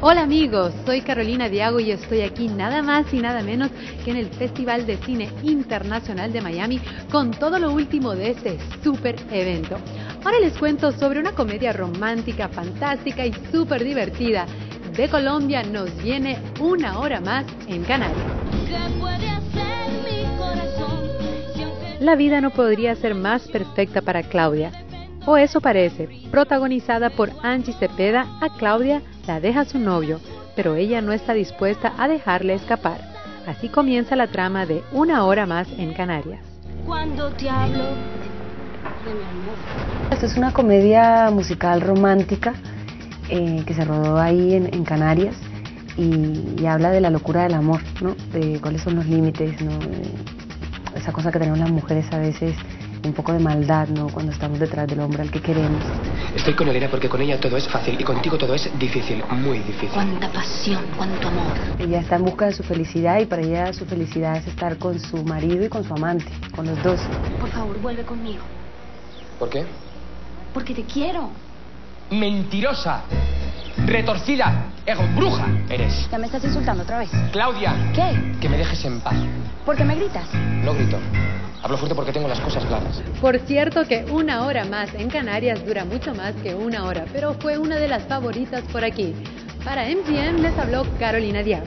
Hola amigos, soy Carolina Diago y estoy aquí nada más y nada menos que en el Festival de Cine Internacional de Miami con todo lo último de este super evento. Ahora les cuento sobre una comedia romántica, fantástica y súper divertida. De Colombia nos viene una hora más en Canarias. La vida no podría ser más perfecta para Claudia, o eso parece. Protagonizada por Angie Cepeda, a Claudia la deja su novio, pero ella no está dispuesta a dejarle escapar. Así comienza la trama de Una hora más en Canarias. Cuando te hablo Esta es una comedia musical romántica eh, que se rodó ahí en, Canarias y, habla de la locura del amor, ¿no? De cuáles son los límites, ¿no? esa cosa que tenemos las mujeres a veces un poco de maldad, ¿no? Cuando estamos detrás del hombre al que queremos. Estoy con Elena porque con ella todo es fácil y contigo todo es difícil, muy difícil. Cuánta pasión, cuánto amor. Ella está en busca de su felicidad y para ella su felicidad es estar con su marido y con su amante, con los dos. Por favor, vuelve conmigo. ¿Por qué? Porque te quiero. Mentirosa. Retorcida. Ego, bruja eres. Ya me estás insultando otra vez. Claudia. ¿Qué? Que me dejes en paz. ¿Por qué me gritas? No grito. Hablo fuerte porque tengo las cosas claras. Por cierto que una hora más en Canarias dura mucho más que una hora, pero fue una de las favoritas por aquí. Para MGM les habló Carolina Díaz.